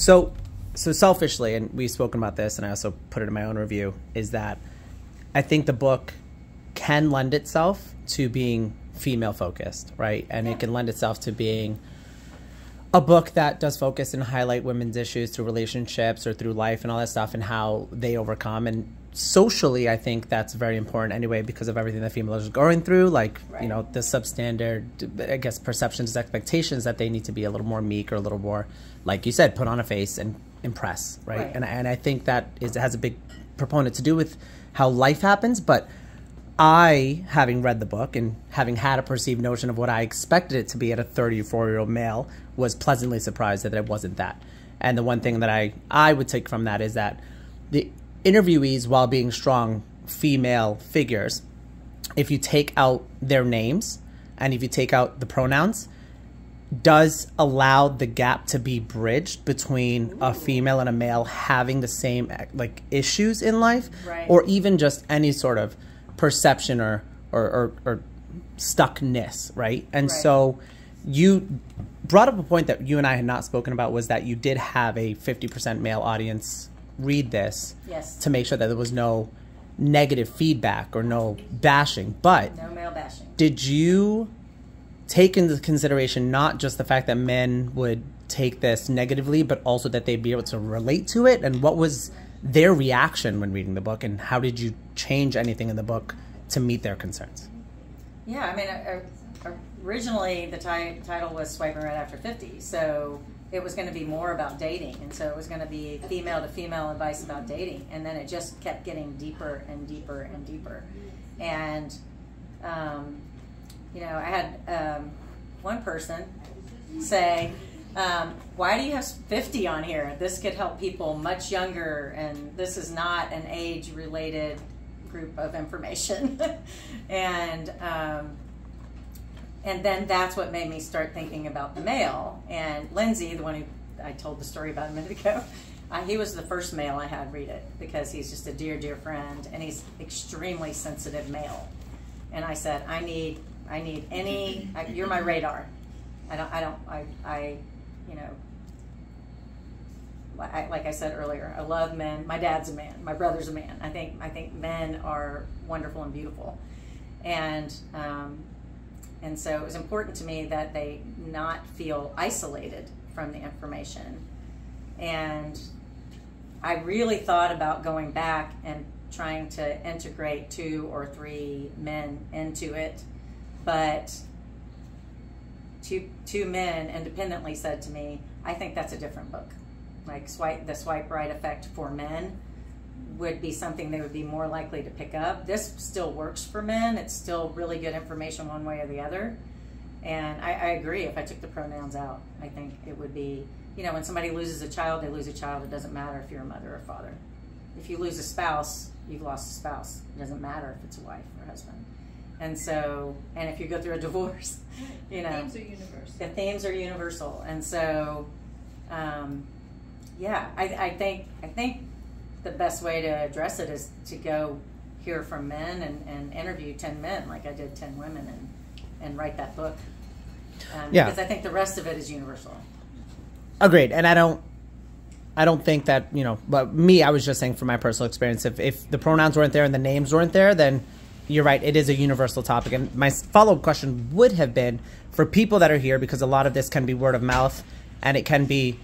So, so selfishly, and we've spoken about this, and I also put it in my own review, is that I think the book can lend itself to being female focused, right? And it can lend itself to being a book that does focus and highlight women's issues through relationships or through life and all that stuff and how they overcome and socially i think that's very important anyway because of everything that females are going through like right. you know the substandard i guess perceptions expectations that they need to be a little more meek or a little more like you said put on a face and impress right, right. and, and i think that is has a big proponent to do with how life happens but I, having read the book and having had a perceived notion of what I expected it to be at a 34 year old male, was pleasantly surprised that it wasn't that. And the one thing that I, I would take from that is that the interviewees, while being strong female figures, if you take out their names and if you take out the pronouns, does allow the gap to be bridged between a female and a male having the same like issues in life right. or even just any sort of perception or or, or, or stuckness, right? And right. so you brought up a point that you and I had not spoken about was that you did have a 50% male audience read this yes. to make sure that there was no negative feedback or no bashing. But no male bashing. Did you take into consideration not just the fact that men would take this negatively, but also that they'd be able to relate to it? And what was their reaction when reading the book, and how did you change anything in the book to meet their concerns? Yeah, I mean, originally the title was Swiping Right After 50, so it was going to be more about dating, and so it was going to be female to female advice about dating, and then it just kept getting deeper and deeper and deeper. And, um, you know, I had um, one person say, um, why do you have 50 on here? This could help people much younger, and this is not an age related group of information. and um, and then that's what made me start thinking about the male. And Lindsay, the one who I told the story about a minute ago, uh, he was the first male I had read it because he's just a dear, dear friend, and he's extremely sensitive male. And I said, I need, I need any. I, you're my radar. I don't, I don't, I, I you know, I, like I said earlier, I love men. My dad's a man. My brother's a man. I think I think men are wonderful and beautiful, and um, and so it was important to me that they not feel isolated from the information, and I really thought about going back and trying to integrate two or three men into it, but two two men independently said to me, "I think that's a different book. Like swipe the swipe right effect for men would be something they would be more likely to pick up. This still works for men. It's still really good information one way or the other. And I, I agree. If I took the pronouns out, I think it would be, you know, when somebody loses a child, they lose a child. It doesn't matter if you're a mother or father. If you lose a spouse, you've lost a spouse. It doesn't matter if it's a wife or husband. And so, and if you go through a divorce, you know, the themes are universal. The themes are universal, and so, um, yeah, I, I think I think the best way to address it is to go hear from men and, and interview ten men, like I did ten women, and and write that book. Um, yeah, because I think the rest of it is universal. Agreed, and I don't. I don't think that you know, but me, I was just saying from my personal experience. If if the pronouns weren't there and the names weren't there, then you're right. It is a universal topic. And my follow up question would have been for people that are here, because a lot of this can be word of mouth and it can be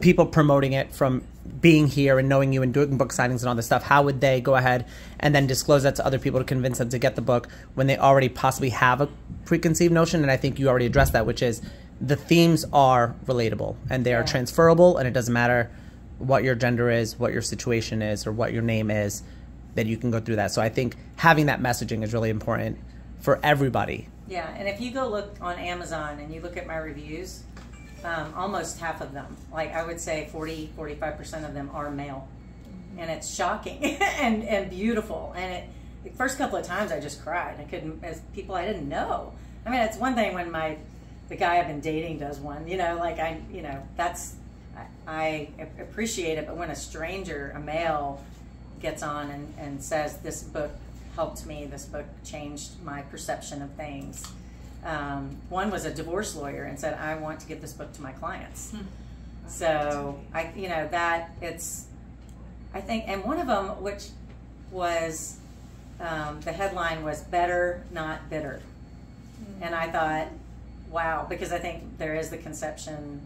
people promoting it from being here and knowing you and doing book signings and all this stuff. How would they go ahead and then disclose that to other people to convince them to get the book when they already possibly have a preconceived notion? And I think you already addressed that, which is the themes are relatable and they are transferable, and it doesn't matter what your gender is, what your situation is, or what your name is that you can go through that. So I think having that messaging is really important for everybody. Yeah, and if you go look on Amazon and you look at my reviews, um, almost half of them, like I would say 40, 45% of them are male. And it's shocking and, and beautiful. And it, the first couple of times I just cried. I couldn't, as people I didn't know. I mean, it's one thing when my, the guy I've been dating does one, you know, like I, you know, that's, I, I appreciate it. But when a stranger, a male, gets on and, and says, This book helped me, this book changed my perception of things. Um, one was a divorce lawyer and said, I want to give this book to my clients. Hmm. So I, you know, that it's, I think, and one of them, which was, um, the headline was "Better, Not Bitter," and I thought, wow, because I think there is the conception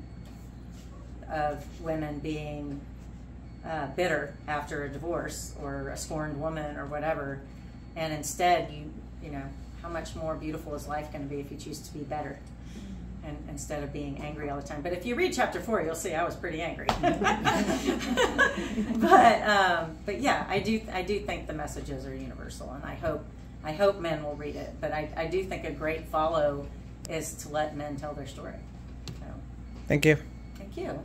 of women being uh, bitter after a divorce or a scorned woman or whatever, and instead you, you know, how much more beautiful is life going to be if you choose to be better? and, instead of being angry all the time. But if you read chapter four, you'll see I was pretty angry. but um, but yeah, I do I do think the messages are universal, and I hope I hope men will read it. But I, I do think a great follow is to let men tell their story. So, Thank you. thank you.